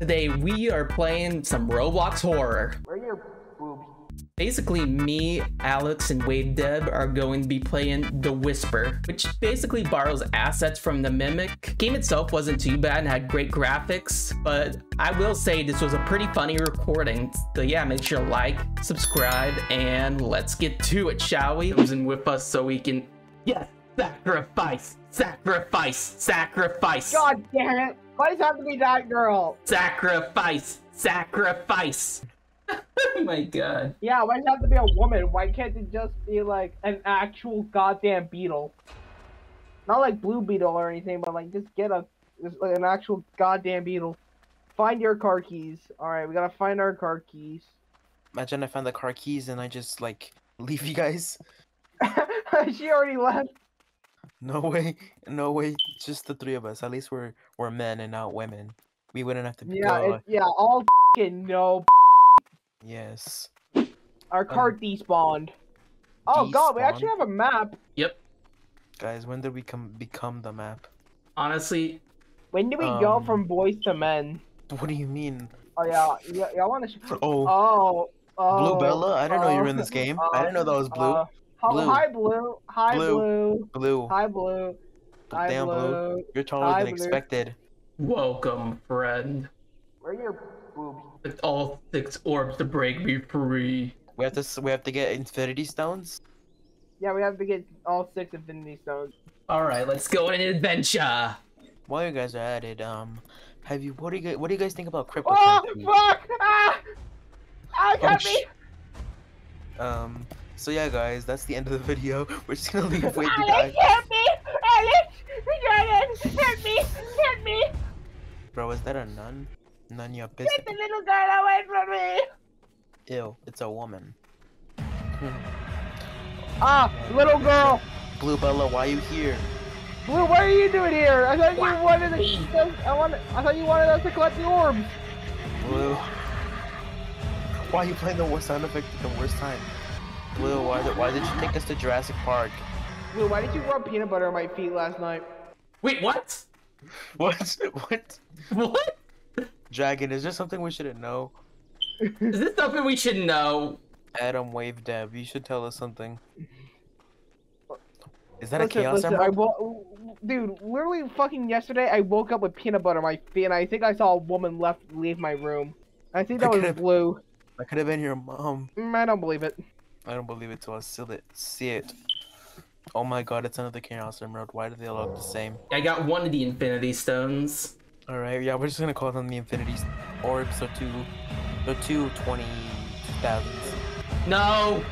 Today we are playing some Roblox horror. Where are your boobs? Basically, me, Alex, and Wave Deb are going to be playing The Whisper, which basically borrows assets from the Mimic. Game itself wasn't too bad and had great graphics, but I will say this was a pretty funny recording. So yeah, make sure to like, subscribe, and let's get to it, shall we? Chosen with us so we can, yes, sacrifice, sacrifice, sacrifice, God damn it! Why does it have to be that girl? sacrifice, sacrifice. oh my god. Yeah, why does it have to be a woman? Why can't it just be like an actual goddamn beetle? Not like blue beetle or anything, but like just get a just like an actual goddamn beetle. Find your car keys. All right, we gotta find our car keys. Imagine I found the car keys and I just like leave you guys. she already left. No way, no way. Just the three of us. At least we're we're men and not women. We wouldn't have to be. Yeah, go- it, yeah, all fucking no. yes. Our car despawned. Oh god, we actually have a map. Yep. Guys, when did we come become the map? Honestly, When do we go Um, from boys to men? What do you mean? Oh yeah, yeah, y'all want to? Oh, Oh, oh. Blue Bella? I didn't know you were in this uh, game. I didn't know that was blue. uh, oh, Blue. Hi, blue. Hi, Blue. blue. blue. Hi, blue. Hi, Damn blue. blue. You're taller Hi, than Blue. expected. welcome, friend. Where are your boobs? With all six orbs to break me free. We have to we have to get Infinity Stones. Yeah, we have to get all six Infinity Stones. Alright, let's go on an adventure. While you guys are at it, um, have you what do you guys what do you guys think about Oh, fuck! Ah! Ah, Oh, got sh- me! Um, so yeah, guys, that's the end of the video. We're just gonna leave Wade to Alex, die. help me! Alex! Jordan! Help me! Help me! Bro, is that a nun? None your Get the little girl away from me! Ew, it's a woman. Ah, little girl! Blue Bella, why you here? Blue, what are you doing here? I thought you wanted to. I wanted. I thought you wanted us to collect the orbs. Blue. Why are you playing the worst sound effect at the worst time? Blue, why did, why did you take us to Jurassic Park? Blue, why did you rub peanut butter on my feet last night? Wait, what? What? What? What? Dragon, is there something we shouldn't know? Is this something we should know? Adam Wave Deb, you should tell us something. Is that a Listen, Chaos listen, I Emerald? wo- dude, literally fucking yesterday, I woke up with peanut butter on my feet, and I think I saw a woman left leave my room. I think that I was Blue. That could have been your mom. Mm, I don't believe it. I don't believe it till I see it. See it. Oh my god, it's another Chaos Emerald. Why do they all look the same? I got one of the Infinity Stones. Alright, yeah, we're just gonna call them the Infinity Orbs. So two, so two 20 2000s. No!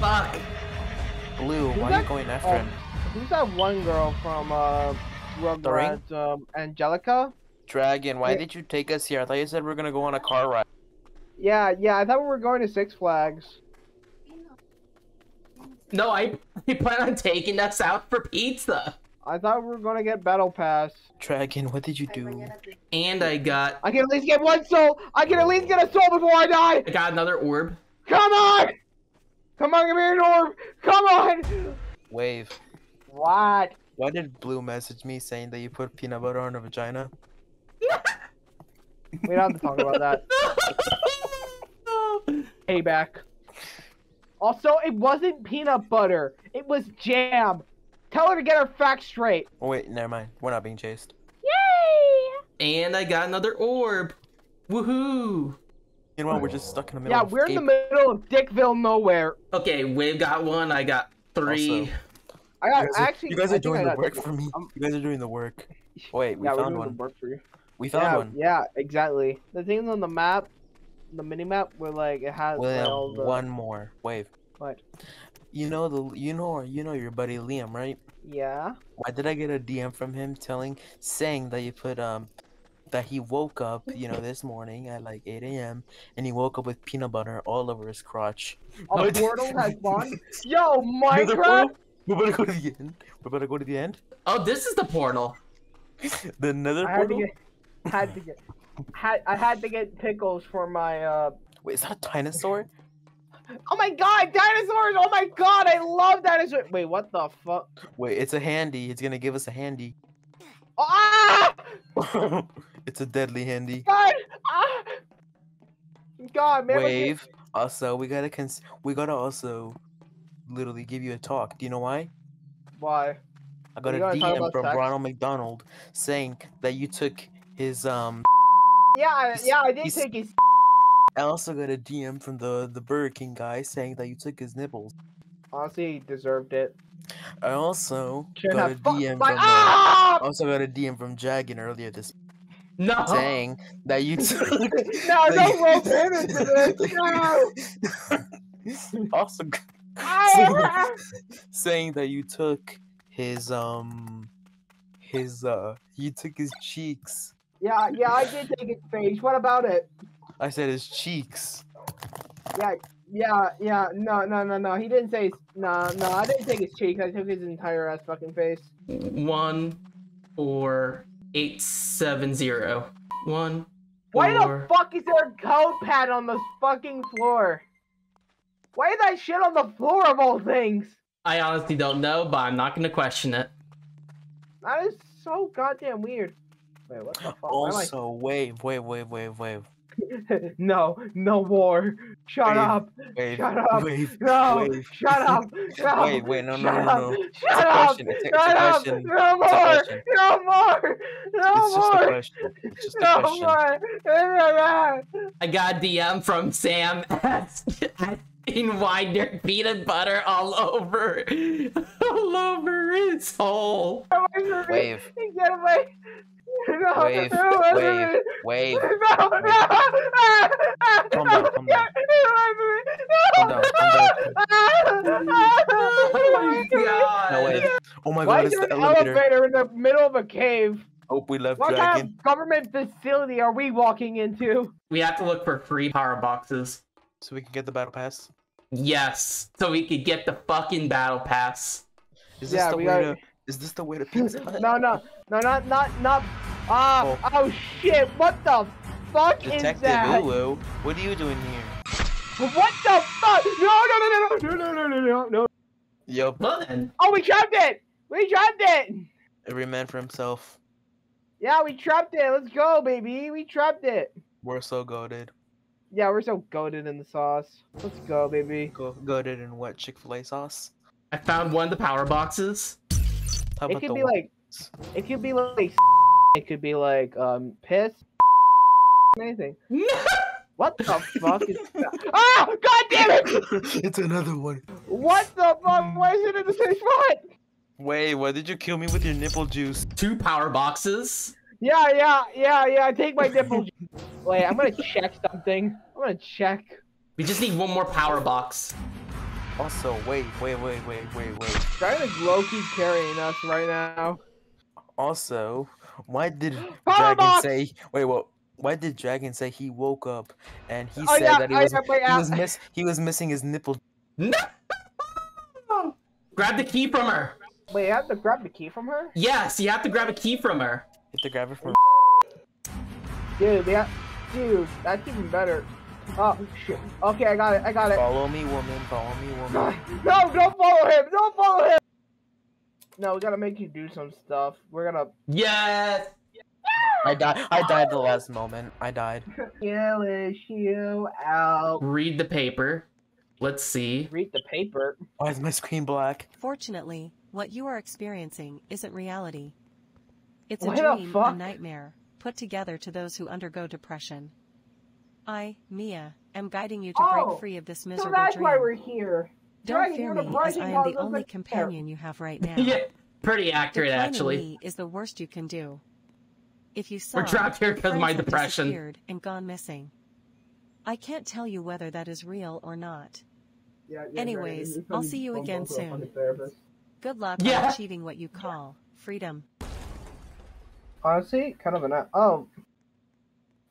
Fuck! Blue, Who's why are that? you going after Oh. him? Who's that one girl from uh, Rugrats? Um, Angelica? Dragon, why Yeah. did you take us here? I thought you said we are gonna go on a car ride. Yeah, yeah. I thought we were going to Six Flags. No, I, I plan on taking us out for pizza. I thought we were going to get Battle Pass. Dragon, what did you do? And I got I can at least get one soul. I can at least get a soul before I die. I got another orb. Come on! Come on, give me an orb! Come on! Wave. What? Why did Blue message me saying that you put peanut butter on her vagina? We don't have to talk about that. Payback. Also, it wasn't peanut butter. It was jam. Tell her to get her facts straight. Oh wait, never mind. We're not being chased. Yay! and I got another orb. Woohoo! You know what? We're just stuck in the middle. Yeah, of we're in the middle of Dickville nowhere. Okay, Wave got one. I got three. Also, I got You guys are, actually. you guys are think doing the work for me. I'm- You guys are doing the work. Wait, we yeah, we're found doing one. the work for you. We found yeah, one. yeah, exactly. The things on the map, the mini map, where like it has like, all William, the one more. Wave. what? You know the you know you know your buddy Liam, right? Yeah. Why did I get a DM from him telling saying that you put um that he woke up, you know, this morning at like 8 a.m. and he woke up with peanut butter all over his crotch. A No, portal has spawned. Yo, Minecraft. We're about to go to the end. We're about to go to the end. Oh, this is the portal. the nether I had to portal. get, had to get, had I had to get pickles for my uh. Wait, is that a dinosaur? Oh my god, dinosaurs! Oh my god, I love dinosaurs. Wait, what the fuck? Wait, it's a handy. It's gonna give us a handy. Ah! It's a deadly handy. God! Ah! God, man. Wave. Also, we gotta cons- we gotta also literally give you a talk. Do you know why? Why? I got a You DM from sex? Ronald McDonald saying that you took his um. Yeah, I- yeah, I did he's- take his. I also got a DM from the the Burger King guy saying that you took his nipples. Honestly, he deserved it. I also Should got a DM from. Uh, ah! I also got a DM from Jaggin earlier this No. saying that you took. No, you- roll for this. No. also Ah! saying that you took his um his uh you took his cheeks. Yeah, yeah, I did take his face. What about it? I said his cheeks. Yeah, yeah, yeah. No, no, no, no. He didn't say. His, no, no. I didn't take his cheeks. I took his entire ass fucking face. One, four, eight, seven, zero. One. Why four- the fuck is there a code pad on the fucking floor? Why is that shit on the floor of all things? I honestly don't know, but I'm not gonna question it. That is so goddamn weird. Wait, what the fuck? I- Also, wave, wave, wave, wave, wave, no, no war. Shut Wait, up. wave, Shut up. wave, No. wave. Shut up. No. Wait, wait, no, no, no, no. Shut up. question. It's a- Shut up. No It's a more. No more. No It's just a more. question. It's just a No question. more. I got DM from Sam in wider peanut butter all over, all over his hole. Wave, Get away. No. Wave, No. wave, wave. No, no. Calm down, calm down. Calm down, calm Oh my god. No, wave. Oh my Why god, is it's there the an elevator. elevator in the middle of a cave? Hope we left What kind of government facility are we walking into? We have to look for free power boxes. So we can get the battle pass. Yes, so we could get the fucking battle pass. Is this Yeah, the we way gotta- to? Is this the way to Pizza Hut? No, no, no, not, not, not. Ah, Oh. oh. shit! What the fuck is that? Detective that? Ulu, what are you doing here? What the fuck? No, no, no, no, no, no, no, no, no, no. Yup, Well then, Oh, we trapped it! We trapped it! every man for himself. Yeah, we trapped it. Let's go, baby. We trapped it. We're so goaded. Yeah, we're so goaded in the sauce. Let's go, baby. Go goaded in what Chick Fil A sauce? I found one of the power boxes. How It could the be one- like, it could be like, it could be like, um, piss, anything. What the fuck is that? Ah! God damn it! it's another one. What the fuck? Why is it in the same spot? Wait, why did you kill me with your nipple juice? Two power boxes. Yeah, yeah, yeah, yeah. I take my nipple. Wait, I'm gonna check something. I'm gonna check. We just need one more power box. Also, wait, wait, wait, wait, wait, wait. Dragon is low key carrying us right now. Also, why did Power Dragon box! say? Wait, what? Why did Dragon say he woke up and he Oh, said yeah, that he I was have my he was miss he was missing his nipple? No! Grab the key from her. Wait, I have to grab the key from her? Yes, you have to grab a key from her. You have to grab it from. Dude, yeah. Dude, that's even better. Oh, shit. Okay, I got it. I got it. Follow me, woman. Follow me, woman. No, don't follow him. Don't follow him. No, we gotta make you do some stuff. We're gonna Yes. I died. I died the last moment. I died. kill you out. Read the paper. Let's see. Read the paper. Why is my screen black? Fortunately, what you are experiencing isn't reality. It's a What the dream, a nightmare, put together to those who undergo depression. I, Mia, am guiding you to Oh, break free of this miserable So that's dream. why we're here. Don't Dragon, fear me, as I am the only companion you have right now. yeah, pretty accurate Declining actually. me is the worst you can do. If you saw, We're trapped here because of my depression. disappeared and gone missing. I can't tell you whether that is real or not. Yeah, yeah, Anyways, Dragon, I'll see you again to a fucking soon. Good luck Yeah. on achieving what you call freedom. Honestly, kind of an um, oh,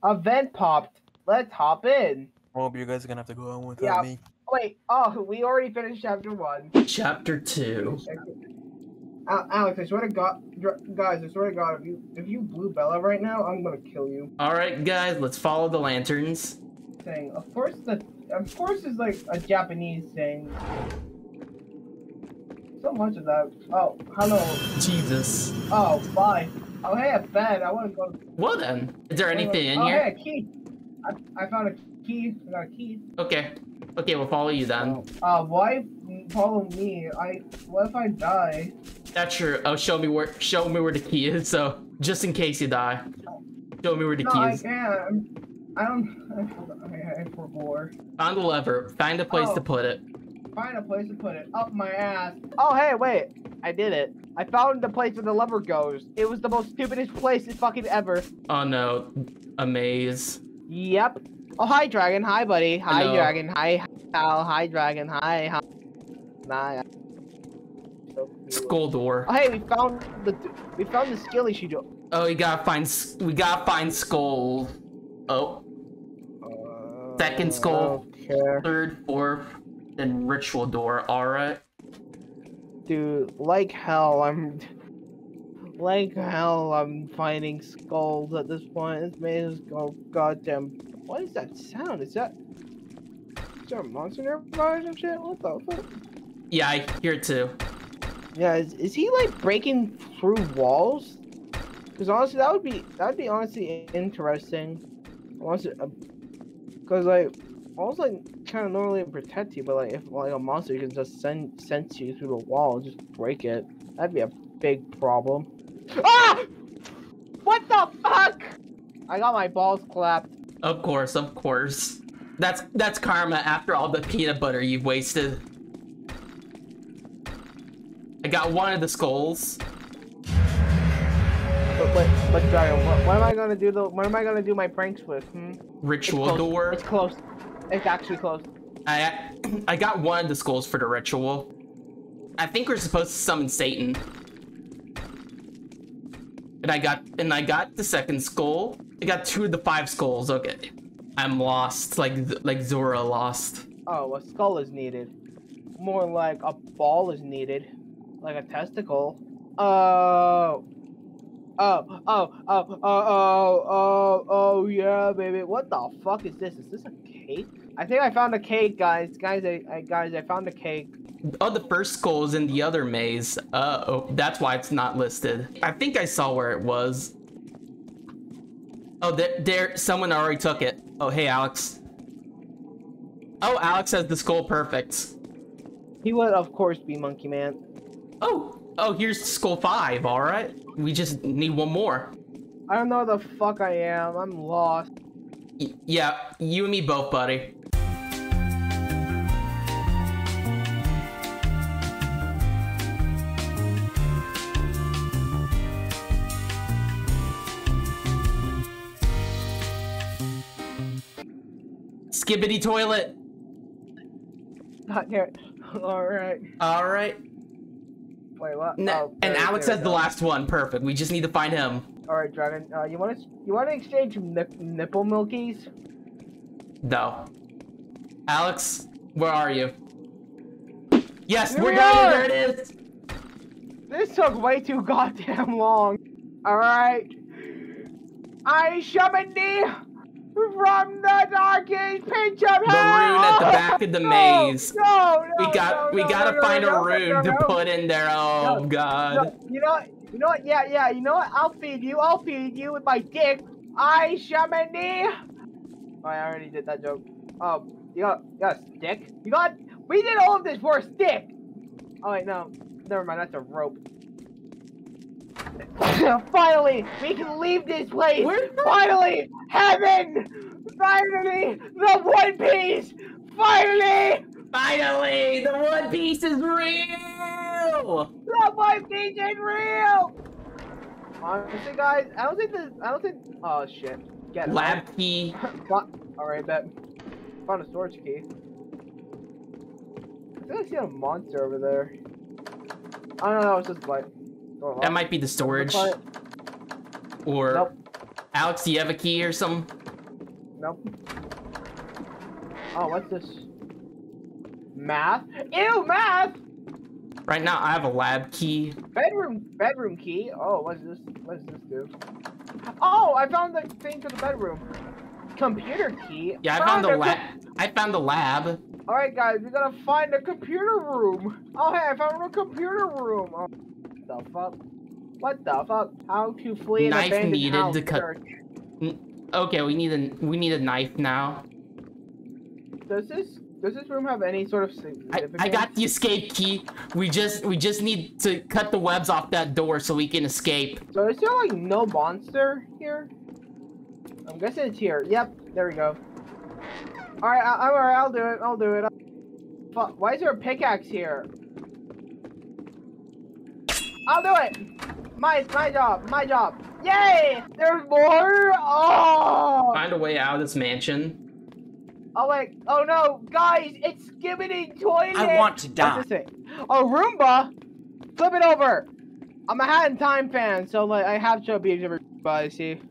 A vent popped. Let's hop in. Hope you guys are gonna have to go on without Yeah. me. Wait, oh, we already finished chapter one. Chapter two. Alex, I swear to God, guys, I swear to God, if you if you blue Bella right now, I'm gonna kill you. All right, guys, let's follow the lanterns. Thing, of course, the of course is like a Japanese thing. So much of that. Oh, hello. Jesus. Oh, bye. Oh hey, a bed. I want to go. Well then, is there anything in oh, here? hey, a key. I, I found a key. I got a key. Okay. Okay, we'll follow you then. Uh, why follow me? I. What if I die? That's true. Oh, show me where show me where the key is. So just in case you die, show me where the No, key I is. can't. I don't. I, I, I forgot. Find the lever. Find a place Oh. to put it. Find a place to put it. Up my ass. Oh hey, wait. I did it. I found the place where the lever goes. It was the most stupidest place fucking ever. Oh no, a maze. Yep. Oh hi, dragon. Hi, buddy. Hi, Hello. dragon. Hi, Al. Hi, dragon. Hi. Hi. Nah. Skull door. Oh hey, we found the we found the skilly she do. Oh, we gotta find. We gotta find skull. Oh, Second skull. Third, fourth, and ritual door. All right. Dude, like hell, I'm like hell. I'm finding skulls at this point. This maze is go goddamn. What is that sound? Is that? Is there a monster nearby or some shit? What the fuck? Yeah, I hear it too. Yeah, is, is he like breaking through walls? Because honestly, that would be that would be honestly interesting. Honestly, because like, almost like kind of normally protect you, but like if like a monster can just send sense you through the wall, and just break it. That'd be a big problem. Ah! What the fuck? I got my balls clapped. Of course, of course. That's that's karma after all the peanut butter you've wasted. I got one of the skulls. But but but Dragon, what, what am I gonna do? The what am I gonna do my pranks with? Hmm? Ritual close. door. It's close. It's actually close. I I got one of the skulls for the ritual. I think we're supposed to summon Satan. And I got and I got the second skull. I got two of the five skulls. Okay. I'm lost, like like Zoro lost. Oh, a skull is needed. More like a ball is needed. Like a testicle. Oh. Oh, oh, oh, oh, oh, oh, oh, yeah, baby. What the fuck is this? Is this a cake? I think I found a cake, guys. Guys, I, I guys, I found a cake. Oh, the first skull is in the other maze. Uh oh, that's why it's not listed. I think I saw where it was. Oh, there, there, someone already took it. Oh, hey, Alex. Oh, Alex has the skull perfect. He would, of course, be Monkey Man. Oh, oh, here's skull five. All right, we just need one more. I don't know the fuck I am. I'm lost. Y- yeah, you and me both, buddy. Skibidi toilet. Not. All right. All right. Wait, what? No, Oh, and Alex has the last one. Perfect. We just need to find him. All right, Dragon. Uh, you want to you want to exchange nip, nipple milkies? No. Alex, where are you? Yes, Here we're we going. There it is. This took way too goddamn long. All right. I summoned thee from the darkest pinch of The rune at the back of the maze. No, no, We got. no, we gotta find a rune to put in there. Oh God. You know what? You know what? Yeah, yeah. You know what? I'll feed you. I'll feed you with my dick. I thee. Oh, I already did that joke. Oh, you got, you got a stick? You got? We did all of this for a stick. Oh wait, no. Never mind. That's a rope. Finally, we can leave this place. Finally, heaven. Finally, the One Piece. Finally, Finally, the One Piece is real. the One Piece is real. Honestly, guys, I don't think this. I don't think. Oh shit. Get it. Lab key. Got- Alright, bet. Found a storage key. I think I see a monster over there. Oh no, no, it's just light. Door That might be the storage. Or Nope. Alex, do you have a key or something? Nope. Oh, what's this? Math? Ew, math! Right now, I have a lab key. Bedroom, bedroom key. Oh, what's this? What does this do? Oh, I found the thing for the bedroom. Computer key. Yeah, I found the lab. I found the lab. All right, guys, we gotta find a computer room. Oh, hey, I found a computer room. Oh, the fuck? What the fuck? How to flee an Knife abandoned needed house to cut- Okay, we need a we need a knife now. Does this does this room have any sort of I, significance? I got the escape key. We just we just need to cut the webs off that door so we can escape. So is there like no monster here? I'm guessing it's here. Yep, there we go. All right, I, I'm alright. I'll do it. I'll do it. Fuck, why is there a pickaxe here? I'll do it. My my job. My job. Yay! There's more. Oh. Find a way out of this mansion. Oh wait. Oh no, guys! It's skimming toilet. I want to die. What's this thing? A Roomba. Flip it over. I'm a Hat in Time fan, so like I have to be everybody. See.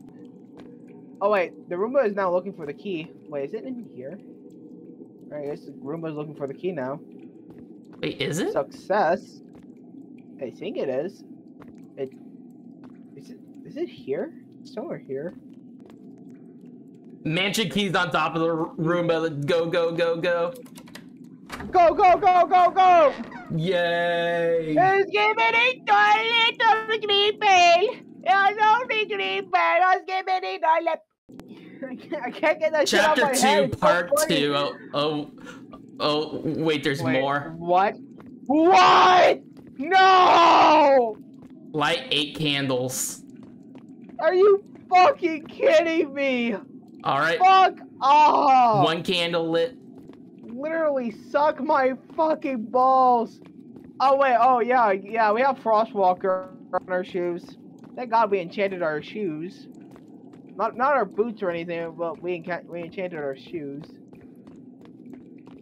Oh wait, the Roomba is now looking for the key. Wait, is it in here? Alright, I guess the Roomba's looking for the key now. Wait, is it? Success. I think it is. It is it is it here? It's somewhere here. Mansion keys on top of the r- room. But go go go go! Go go go go go! Yay! It's giving toilet of the creepy. I don't think creepy. It's giving toilet. I can't, I can't get that Chapter head. two, It's part two. Oh oh oh! Wait, there's Wait, more. What? What? No! Light eight candles. Are you fucking kidding me? All right, Fuck off! one candle lit. Literally suck my fucking balls. Oh wait, oh yeah, yeah, we have Frostwalker on our shoes. Thank God we enchanted our shoes. Not not our boots or anything, but we enca- we enchanted our shoes.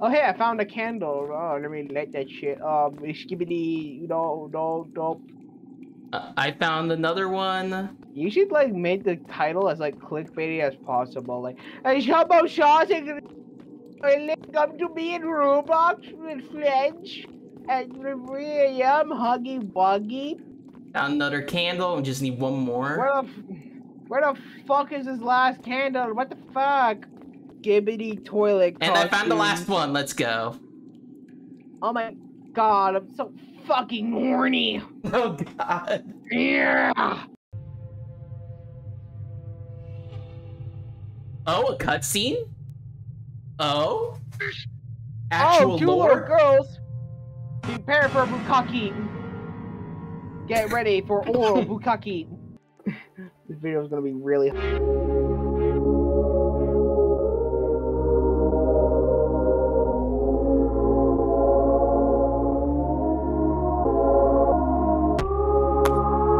Oh hey, I found a candle. Oh, let me light that shit. Um, skibidi, no, no, no. Uh, I found another one. You should like make the title as like clickbaity as possible. Like, hey, Shabo Shaw's come to me in Roblox with friends at 3 a.m. Huggy Wuggy. Found another candle. We just need one more. Where the, f- where the fuck is this last candle? What the fuck? Skibidi toilet. And I found the last one. Let's go. Oh my god, I'm so fucking horny. Oh god. Yeah. Oh, a cutscene? Oh? oh Actual oh, two lore? girls. Prepare for bukkake. Get ready for oral bukkake. this video is gonna be really.